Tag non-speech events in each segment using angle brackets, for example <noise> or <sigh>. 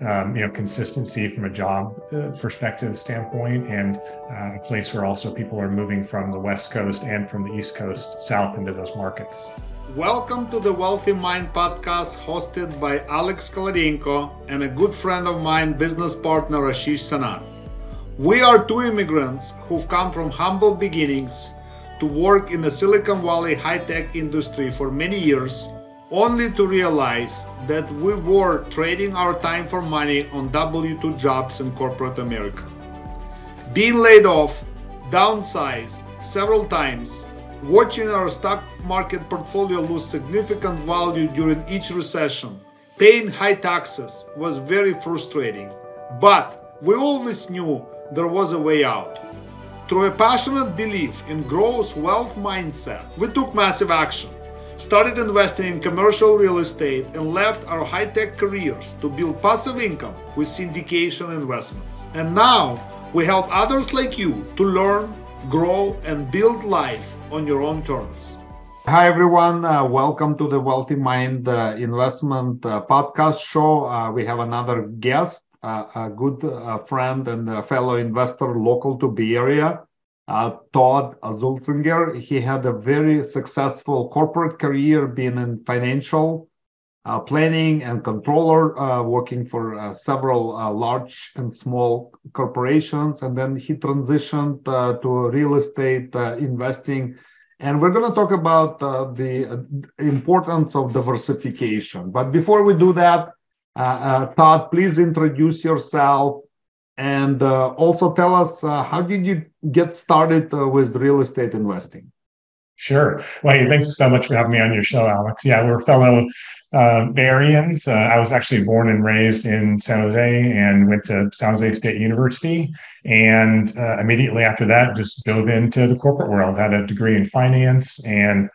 um, you know consistency from a job uh, perspective standpoint, and uh, a place where also people are moving from the West Coast and from the East Coast south into those markets. Welcome to the Wealthy Mind podcast hosted by Alex Kolarenko and a good friend of mine, business partner Ashish Sanan. We are two immigrants who've come from humble beginnings to work in the Silicon Valley high tech industry for many years, only to realize that we were trading our time for money on W 2 jobs in corporate America. Being laid off, downsized several times, watching our stock market portfolio lose significant value during each recession, paying high taxes was very frustrating. But we always knew there was a way out. Through a passionate belief in growth wealth mindset, we took massive action, started investing in commercial real estate, and left our high tech careers to build passive income with syndication investments. And now we help others like you to learn grow, and build life on your own terms. Hi, everyone. Uh, welcome to the Wealthy Mind uh, Investment uh, Podcast Show. Uh, we have another guest, uh, a good uh, friend and fellow investor local to Bay Area, Todd Sulzinger. He had a very successful corporate career being in financial uh, planning and controller, uh, working for uh, several uh, large and small corporations. And then he transitioned uh, to real estate uh, investing. And we're going to talk about the importance of diversification. But before we do that, Todd, please introduce yourself and also tell us how did you get started with real estate investing? Sure. Well, thanks so much for having me on your show, Alex. Yeah, we're fellow uh, Bay Areans. Uh, I was actually born and raised in San Jose and went to San Jose State University. And uh, immediately after that, just dove into the corporate world, had a degree in finance, and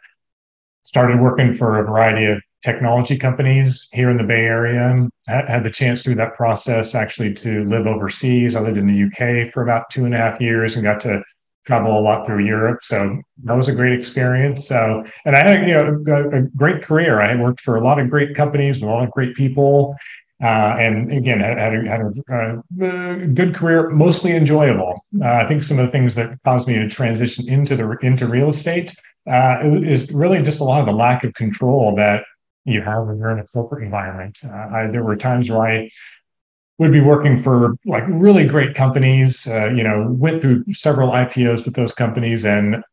started working for a variety of technology companies here in the Bay Area. had the chance through that process actually to live overseas. I lived in the UK for about two and a half years and got to travel a lot through Europe. So that was a great experience. So, and I had you know a, a great career. I worked for a lot of great companies with a lot of great people. Uh, and again, had, had, a, had a, uh, good career, mostly enjoyable. Uh, I think some of the things that caused me to transition into the into real estate uh, is really just a lot of the lack of control that you have when you're in a corporate environment. Uh, I, there were times where I would be working for like really great companies. Uh, you know, went through several IPOs with those companies, and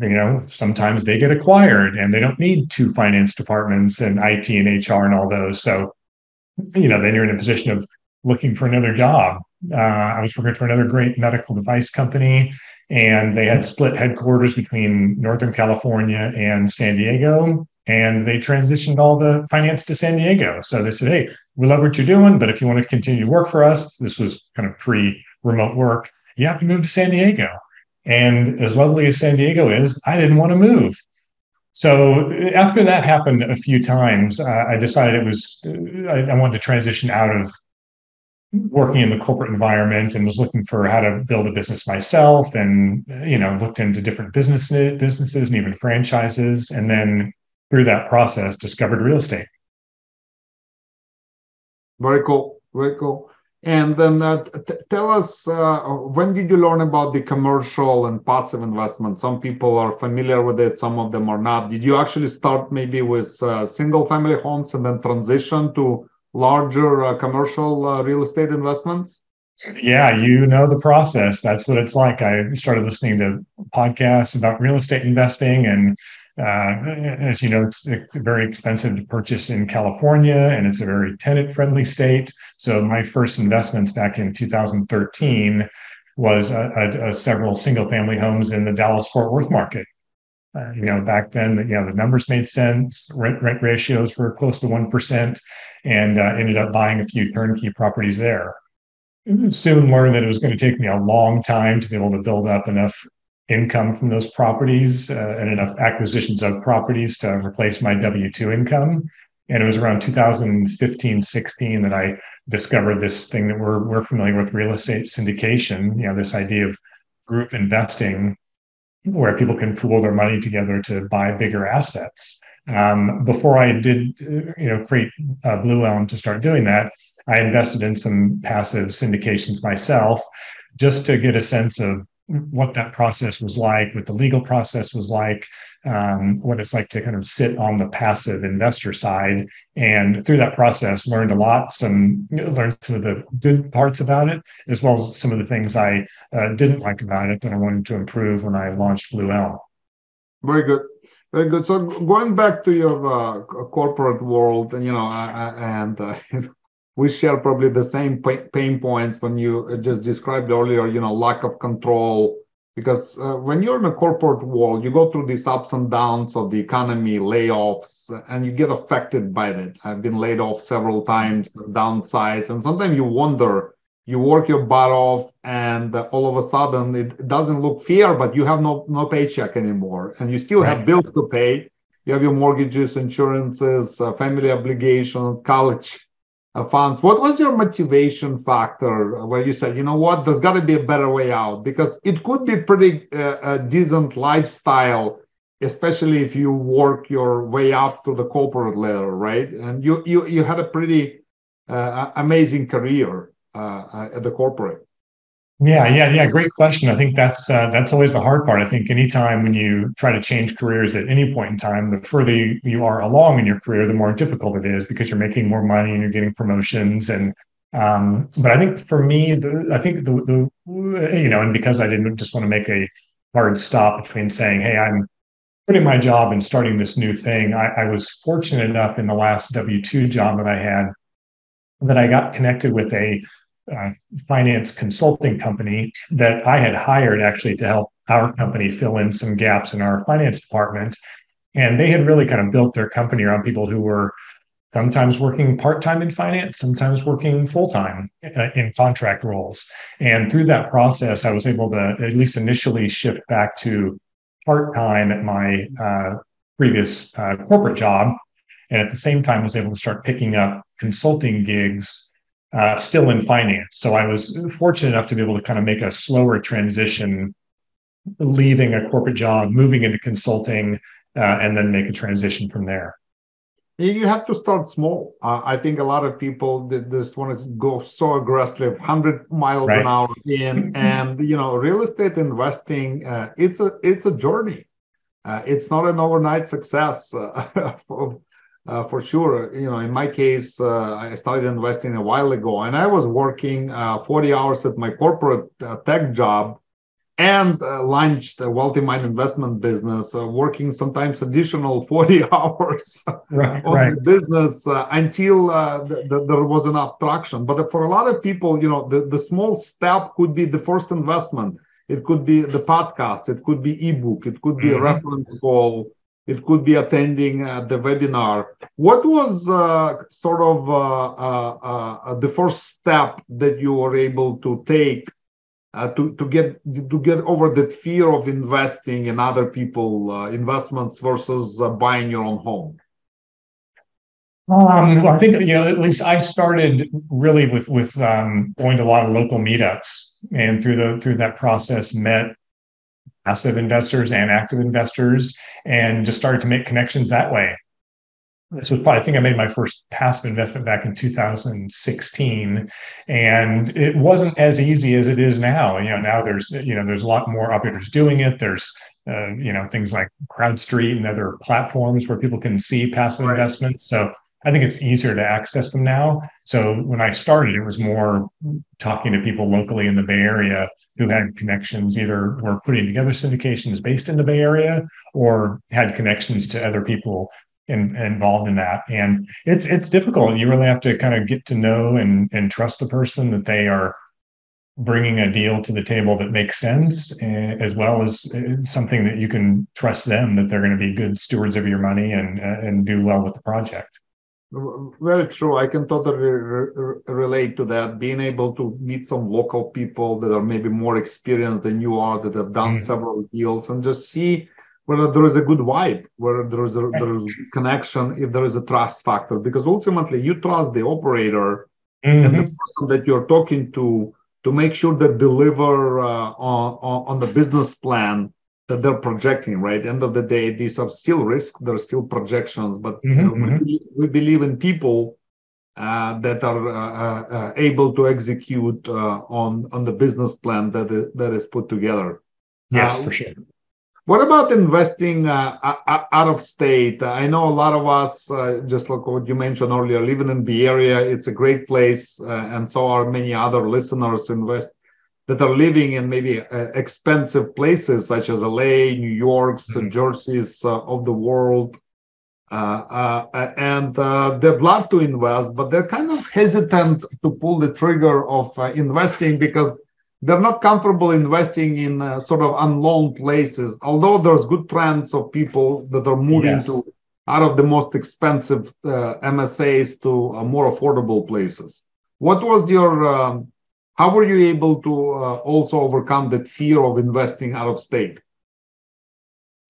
you know, sometimes they get acquired, and they don't need two finance departments and IT and HR and all those. So, you know, then you're in a position of looking for another job. Uh, I was working for another great medical device company, and they had split headquarters between Northern California and San Diego and they transitioned all the finance to San Diego. So they said, "Hey, we love what you're doing, but if you want to continue to work for us, this was kind of pre-remote work. You have to move to San Diego." And as lovely as San Diego is, I didn't want to move. So after that happened a few times, uh, I decided it was I, I wanted to transition out of working in the corporate environment and was looking for how to build a business myself and you know looked into different business businesses and even franchises and then through that process, discovered real estate. Very cool. Very cool. And then uh, t- tell us uh, when did you learn about the commercial and passive investment? Some people are familiar with it, some of them are not. Did you actually start maybe with uh, single family homes and then transition to larger uh, commercial uh, real estate investments? Yeah, you know the process. That's what it's like. I started listening to podcasts about real estate investing and uh, as you know, it's, it's, very expensive to purchase in California, and it's a very tenant-friendly state. So my first investments back in 2013 was a, a, a several single-family homes in the Dallas-Fort Worth market. Uh, you know, back then, you know, the numbers made sense. Rent rent ratios were close to one percent, and uh, ended up buying a few turnkey properties there. Soon learned that it was going to take me a long time to be able to build up enough income from those properties uh, and enough acquisitions of properties to replace my W 2 income. And it was around 2015, 16 that I discovered this thing that we're, we're familiar with real estate syndication, you know, this idea of group investing where people can pool their money together to buy bigger assets. Um, before I did, you know, create uh, Blue Elm to start doing that, I invested in some passive syndications myself just to get a sense of what that process was like, what the legal process was like, um, what it's like to kind of sit on the passive investor side. And through that process, learned a lot. Some learned some of the good parts about it, as well as some of the things I uh, didn't like about it that I wanted to improve when I launched Blue Elm. Very good. Very good. So going back to your uh, corporate world, and you know, and uh, <laughs> we share probably the same pain points when you just described earlier. You know, lack of control, because uh, when you're in a corporate world, you go through these ups and downs of the economy, layoffs, and you get affected by it. I've been laid off several times, downsized and sometimes you wonder. You work your butt off, and all of a sudden it doesn't look fair, but you have no no paycheck anymore, and you still right. have bills to pay. You have your mortgages, insurances, uh, family obligations, college uh, funds. What was your motivation factor where you said, you know what, there's got to be a better way out? Because it could be pretty uh, a decent lifestyle, especially if you work your way up to the corporate level, right? And you you you had a pretty uh, amazing career uh, uh, at the corporate. Yeah, yeah, yeah. Great question. I think that's uh, that's always the hard part. I think anytime when you try to change careers at any point in time, the further you, you are along in your career, the more difficult it is because you're making more money and you're getting promotions. And um, but I think for me, the, I think the the you know, and because I didn't just want to make a hard stop between saying, "Hey, I'm quitting my job and starting this new thing," I, I was fortunate enough in the last W two job that I had that I got connected with a uh, finance consulting company that I had hired actually to help our company fill in some gaps in our finance department. And they had really kind of built their company around people who were sometimes working part time in finance, sometimes working full time uh, in contract roles. And through that process, I was able to at least initially shift back to part time at my uh, previous uh, corporate job. And at the same time, was able to start picking up consulting gigs uh, still in finance. So I was fortunate enough to be able to kind of make a slower transition, leaving a corporate job, moving into consulting, uh, and then make a transition from there. You have to start small. Uh, I think a lot of people just want to go so aggressively, 100 miles right. an hour in, and you know, real estate investing, uh, it's a it's a journey. Uh, it's not an overnight success. Uh, <laughs> uh, for sure. You know, in my case, uh, I started investing a while ago, and I was working uh, 40 hours at my corporate uh, tech job and uh, launched a wealthy mind investment business, uh, working sometimes additional <laughs> 40 hours right, of right. the business until the, the, there was enough traction. But for a lot of people, you know, the, the small step could be the first investment. It could be the podcast. It could be ebook. It could be mm-hmm. a reference call it could be attending uh, the webinar. What was uh, sort of uh, uh, uh, the first step that you were able to take to to get to get over that fear of investing in other people investments versus buying your own home? Um, I think you know at least I started really with with um, going to a lot of local meetups, and through the through that process met passive investors and active investors and just started to make connections that way. This was probably, I think I made my first passive investment back in 2016. And it wasn't as easy as it is now. You know, now there's, you know, there's a lot more operators doing it. There's, uh, you know, things like CrowdStreet and other platforms where people can see passive right. investment. So I think it's easier to access them now. So when I started, it was more talking to people locally in the Bay Area who had connections, either were putting together syndications based in the Bay Area or had connections to other people in, involved in that. And it's it's difficult. You really have to kind of get to know and and trust the person that they are bringing a deal to the table that makes sense, eh, as well as eh, something that you can trust them that they're going to be good stewards of your money and and do well with the project. Very true. I can totally re- relate to that. Being able to meet some local people that are maybe more experienced than you are, that have done mm. several deals, and just see whether there is a good vibe, whether there is a there is connection, if there is a trust factor. Because ultimately, you trust the operator mm-hmm. and the mm-hmm. person that you're talking to to make sure that deliver uh, on, on the business plan that they're projecting, right? End of the day, these are still risks, they're still projections, but mm-hmm, you know, mm-hmm. we, we, believe in people uh, that are uh, uh, able to execute on on the business plan that is, that is put together. Yes, for sure. What about investing uh, out of state? I know a lot of us, uh, just like what you mentioned earlier, living in the area, it's a great place, uh, and so are many other listeners invest that are living in maybe expensive places such as LA, New York, mm-hmm. Jerseys of the world. Uh, uh, and uh, they'd love to invest, but they're kind of hesitant to pull the trigger of investing because they're not comfortable investing in sort of unknown places. Although there's good trends of people that are moving yes. to out of the most expensive MSAs to more affordable places. What was your um, how were you able to uh, also overcome that fear of investing out of state?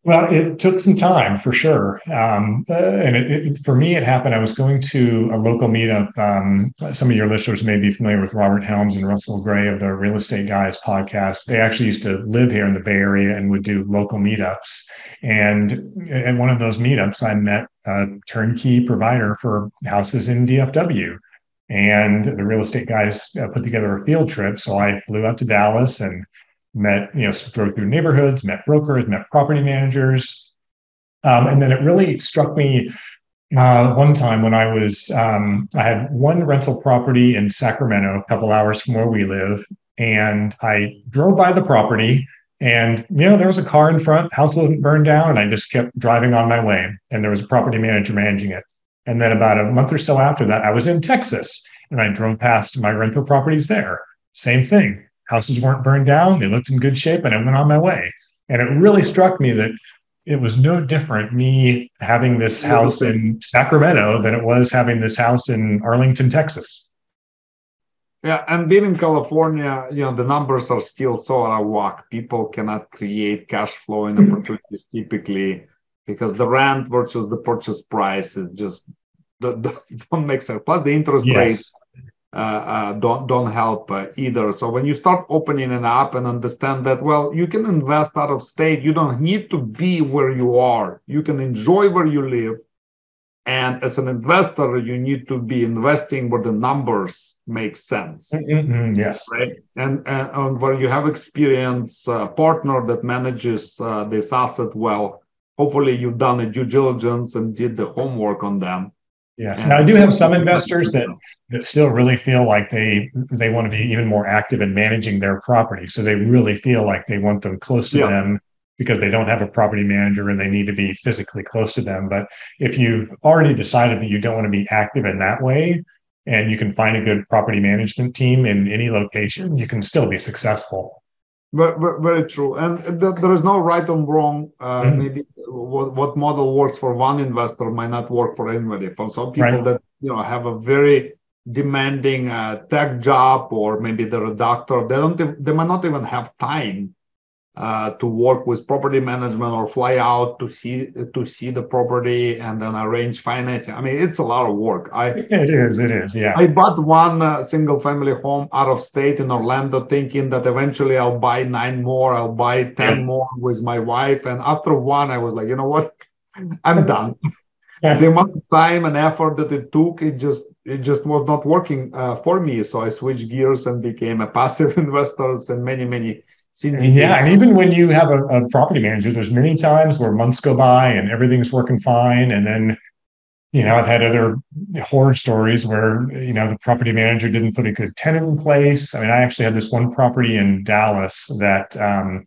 Well, it took some time for sure. Um, uh, and it, it, for me, it happened. I was going to a local meetup. Um, some of your listeners may be familiar with Robert Helms and Russell Gray of the Real Estate Guys podcast. They actually used to live here in the Bay Area and would do local meetups. And at one of those meetups, I met a turnkey provider for houses in DFW. And the real estate guys uh, put together a field trip. So I flew out to Dallas and met, you know, drove through neighborhoods, met brokers, met property managers. Um, and then it really struck me uh, one time when I was, um, I had one rental property in Sacramento, a couple hours from where we live. And I drove by the property and, you know, there was a car in front, house wasn't burned down. And I just kept driving on my way. And there was a property manager managing it. And then about a month or so after that, I was in Texas and I drove past my rental properties there. Same thing houses weren't burned down, they looked in good shape, and I went on my way. And it really struck me that it was no different me having this house in Sacramento than it was having this house in Arlington, Texas. Yeah, and being in California, you know, the numbers are still so out of whack. People cannot create cash flow in opportunities typically because the rent versus the purchase price is just don't <laughs> don't make sense. Plus the interest yes. rates uh, uh, don't don't help uh, either. So when you start opening an app and understand that, well, you can invest out of state. You don't need to be where you are. You can enjoy where you live. And as an investor, you need to be investing where the numbers make sense. Mm-hmm, yes. Right. And, and, and, where you have experience uh, partner that manages uh, this asset well. Hopefully, you've done a due diligence and did the homework on them Yes. Now I do have some investors that that still really feel like they they want to be even more active in managing their property. So they really feel like they want them close to yeah. them because they don't have a property manager and they need to be physically close to them. But if you've already decided that you don't want to be active in that way and you can find a good property management team in any location, you can still be successful. Very, very true. And there is no right or wrong. Uh, mm-hmm. Maybe what, what model works for one investor might not work for anybody. For some people right. that you know have a very demanding uh, tech job, or maybe they're a doctor, they don't. They might not even have time uh, to work with property management or fly out to see to see the property and then arrange financing. I mean, it's a lot of work. I <laughs> it is, it is, yeah. I bought one uh, single family home out of state in Orlando, thinking that eventually I'll buy nine more, I'll buy ten yeah. more with my wife, and after one, I was like, you know what, I'm <laughs> done. Yeah. the amount of time and effort that it took, it just it just was not working uh, for me. So I switched gears and became a passive <laughs> investor and many many yeah, and even when you have a, a, property manager, there's many times where months go by and everything's working fine, and then you know I've had other horror stories where you know the property manager didn't put a good tenant in place. I mean, I actually had this one property in Dallas that. Um,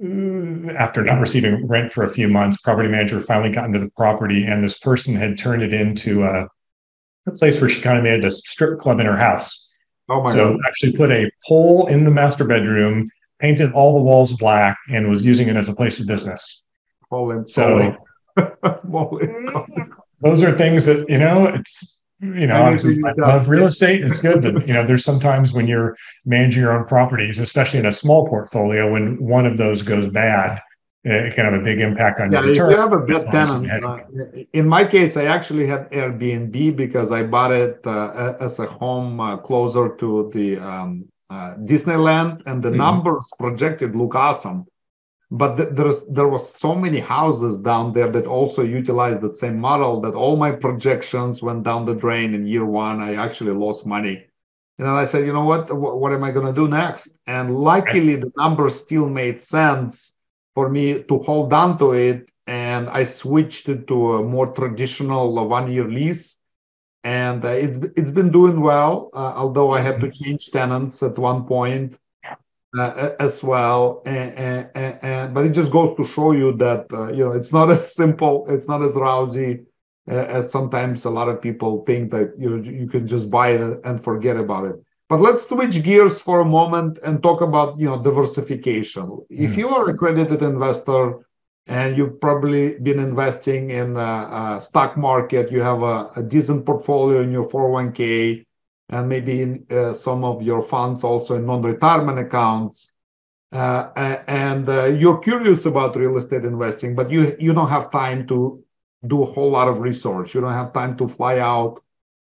after not receiving rent for a few months, property manager finally got into the property, and this person had turned it into a, a place where she kind of made a strip club in her house. Oh my so God. actually put a pole in the master bedroom painted all the walls black and was using it as a place of business. Holy, so holy. <laughs> those are things that you know it's you know obviously I love real estate it's good but you know there's sometimes when you're managing your own properties especially in a small portfolio when one of those goes bad it can have a big impact on yeah, your return. If you have a bad tenant, uh, in my case, I actually had Airbnb because I bought it uh, as a home uh, closer to the um, uh, Disneyland, and the mm-hmm. numbers projected look awesome. but th- there's there was so many houses down there that also utilized the same model that all my projections went down the drain in year one. I actually lost money. And then I said, you know what? What, what am I going to do next? And luckily, the numbers still made sense for me to hold on to it. And I switched it to a more traditional one year lease. And uh, it's it's been doing well, uh, although I had to mm-hmm. change tenants at one point uh, as well. And, and, and, but it just goes to show you that uh, you know it's not <laughs> as simple, it's not as rosy uh, as sometimes a lot of people think that you know, you can just buy it and forget about it. But let's switch gears for a moment and talk about you know diversification. Mm. If you are a accredited investor and you've probably been investing in a, a stock market, you have a, a, decent portfolio in your 401k, and maybe in uh, some of your funds also in non-retirement accounts. Uh, and uh, you're curious about real estate investing, but you you don't have time to do a whole lot of research. You don't have time to fly out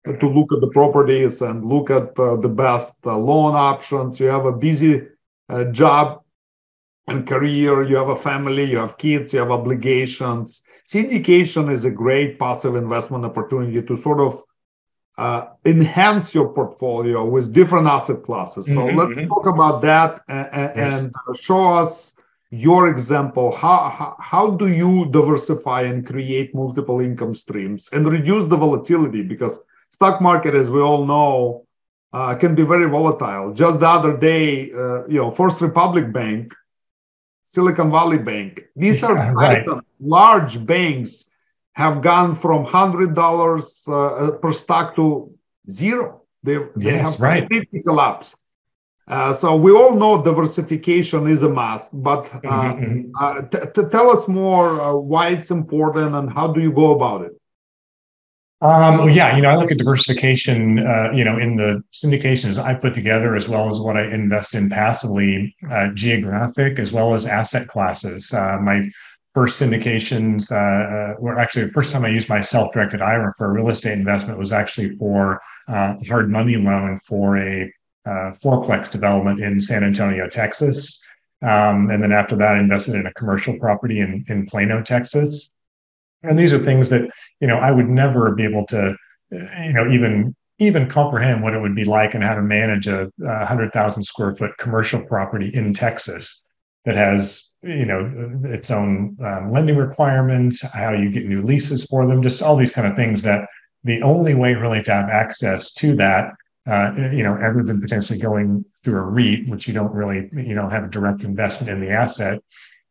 to look at the properties and look at uh, the best uh, loan options. You have a busy uh, job and career, you have a family, you have kids, you have obligations. Syndication is a great passive investment opportunity to sort of uh, enhance your portfolio with different asset classes. So mm-hmm, let's mm-hmm. talk about that and, yes. and, show us your example. How, how, how do you diversify and create multiple income streams and reduce the volatility? Because stock market, as we all know, uh, can be very volatile. Just the other day, uh, you know, First Republic Bank, Silicon Valley Bank, these <laughs> are yeah, right. large banks have gone from hundred dollars uh, per stock to zero. They, they yes, have right. completely collapsed. Uh, so we all know diversification is a must, but uh, mm-hmm. mm-hmm. uh, t- t- tell us more uh, why it's important and how do you go about it? Um, yeah, you know, I look at diversification, uh, you know, in the syndications I put together, as well as what I invest in passively, uh, geographic as well as asset classes. Uh, my first syndications uh, uh, were actually the first time I used my self-directed IRA for a real estate investment was actually for uh, a hard money loan for a fourplex development in San Antonio, Texas. Um, and then after that, I invested in a commercial property in, in Plano, Texas. And these are things that, you know, I would never be able to, you know, even even comprehend what it would be like and how to manage a, a hundred thousand square foot commercial property in Texas that has, you know, its own um, lending requirements, how you get new leases for them, just all these kind of things that the only way really to have access to that uh, you know, other than potentially going through a REIT, which you don't really, you know, have a direct investment in the asset,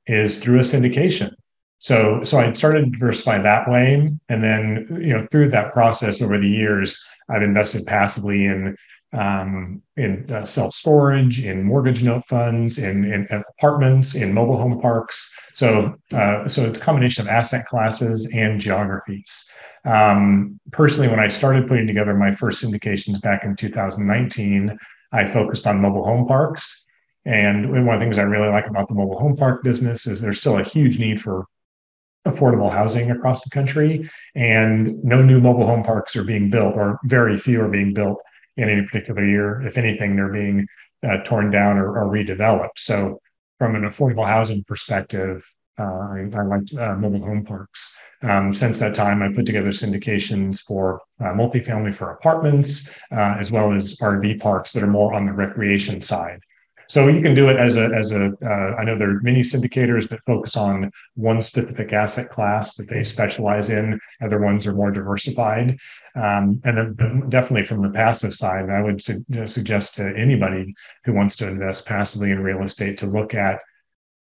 is through a syndication. So, so I started to diversify that way, and then you know through that process over the years, I've invested passively in um, in uh, self storage, in mortgage note funds, in, in, apartments, in mobile home parks. So, uh, so it's a combination of asset classes and geographies. Um, personally, when I started putting together my first syndications back in 2019, I focused on mobile home parks. And one of the things I really like about the mobile home park business is there's still a huge need for affordable housing across the country, and no new mobile home parks are being built, or very few are being built in any particular year. If anything, they're being uh, torn down or, or, redeveloped. So, from an affordable housing perspective, uh, I, I liked uh, mobile home parks. Um, since that time, I put together syndications for uh, multifamily for apartments, uh, as well as RV parks that are more on the recreation side. So you can do it as a as a. Uh, I know there are many syndicators that focus on one specific asset class that they specialize in. Other ones are more diversified, um, and then definitely from the passive side, I would su- suggest to anybody who wants to invest passively in real estate to look at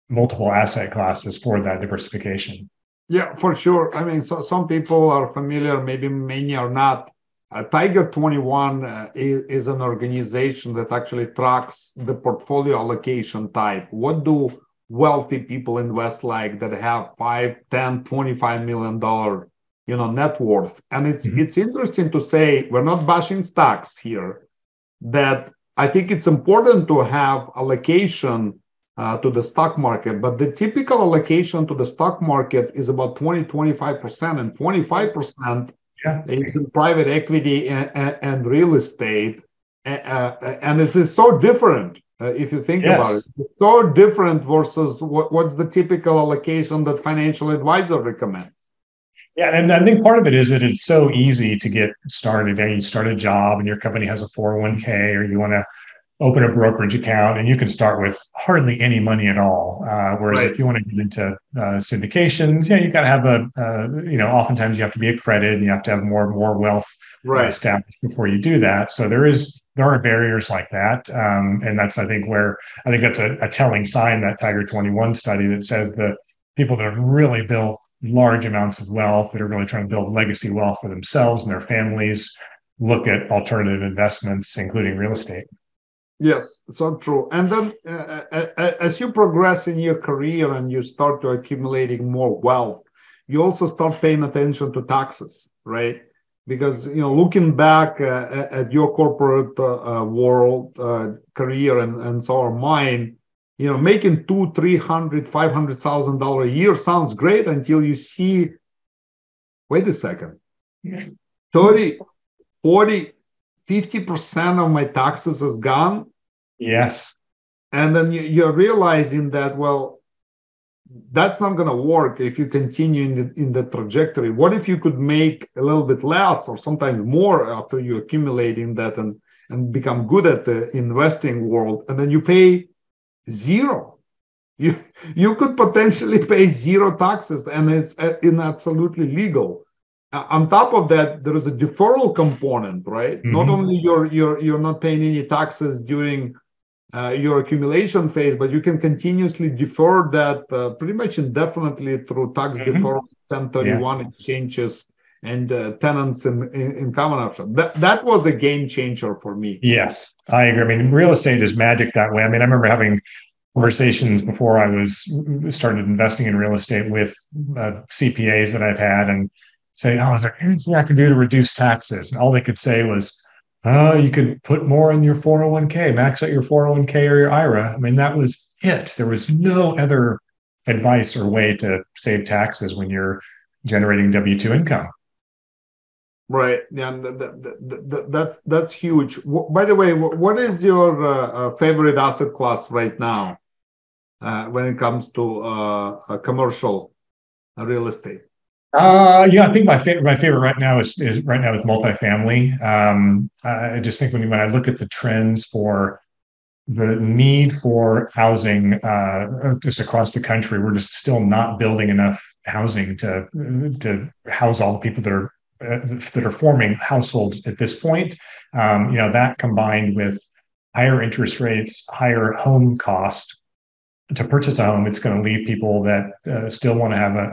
multiple asset classes for that diversification. Yeah, for sure. I mean, so some people are familiar, maybe many are not uh, Tiger 21 uh, is, is, an organization that actually tracks the portfolio allocation type. What do wealthy people invest like that have 5, 10, 25 million dollar you know net worth? And it's mm-hmm. it's interesting to say we're not bashing stocks here, that I think it's important to have allocation uh, to the stock market, but the typical allocation to the stock market is about 20, 25%, and 25% yeah. It's private equity and, and, and, real estate. uh, and it is so different uh, if you think yes. about it. It's so different versus what, what's the typical allocation that financial advisor recommends. Yeah, and I think part of it is that it's so easy to get started. And you start a job, and your company has a 401k, or you want to open a brokerage account and you can start with hardly any money at all. Uh, whereas right. if you want to get into uh, syndications, yeah, you got to have a, uh, you know, oftentimes you have to be accredited and you have to have more and more wealth right. established before you do that. So there is, there are barriers like that. Um, and that's, I think, where I think that's a, a telling sign that Tiger 21 study that says that people that have really built large amounts of wealth that are really trying to build legacy wealth for themselves and their families look at alternative investments, including real estate. Yes, so true. And then uh, uh, uh, as you progress in your career and you start to accumulating more wealth, you also start paying attention to taxes, right? Because you know, looking back uh, at your corporate uh, uh world career and and so are mine, you know, making two, three hundred, five hundred thousand dollar a year sounds great until you see, wait a second, 30, 40, 50% of my taxes is gone. Yes. And then you, are realizing that, well, that's not going to work if you continue in the, in the trajectory. What if you could make a little bit less or sometimes more after you accumulate in that and, and become good at the investing world? And then you pay zero. You, you could potentially <laughs> pay zero taxes and it's uh, in absolutely legal on top of that, there is a deferral component, right? Mm-hmm. Not only you're you're you're not paying any taxes during uh, your accumulation phase, but you can continuously defer that uh, pretty much indefinitely through tax mm-hmm. deferral, 1031 yeah. exchanges, and uh, tenants in, in, in, common option. That that was a game changer for me. Yes, I agree. I mean, real estate is magic that way. I mean, I remember having conversations before I was started investing in real estate with uh, CPAs that I've had, and say, "Oh, is there anything I can do to reduce taxes?" And all they could say was, "Oh, you could put more in your 401k, max out your 401k or your IRA." I mean, that was it. There was no other advice or way to save taxes when you're generating W two income. Right. Yeah, that, that, that, that, that's huge. By the way, what is your uh, uh, favorite asset class right now uh, when it comes to uh, commercial real estate? Uh, yeah, I think my favorite my favorite right now is is right now is multifamily. Um, I just think when when I look at the trends for the need for housing uh, just across the country, we're just still not building enough housing to to house all the people that are uh, that are forming households at this point. Um, you know that combined with higher interest rates, higher home cost to purchase a home, it's going to leave people that uh, still want to have a